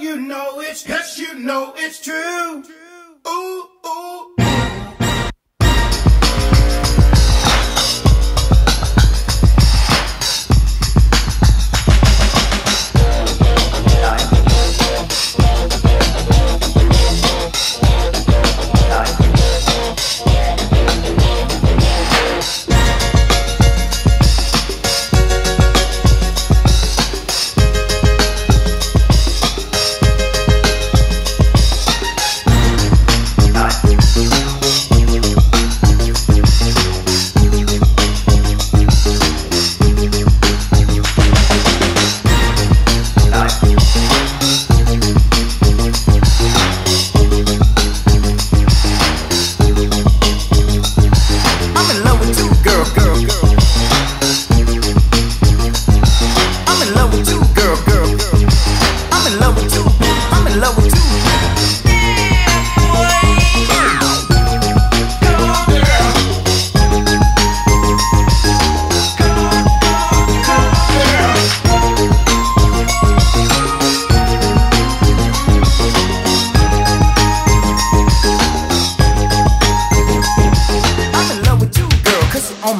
you know it's, yes, you know it's true. Ooh,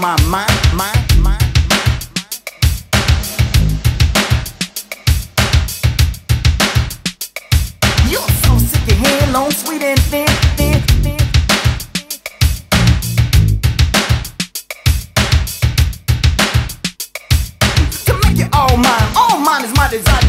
on my mind, mind. You're so sick of hair long, sweet and thin, thin, thin. To make it all mine, all mine is my desire.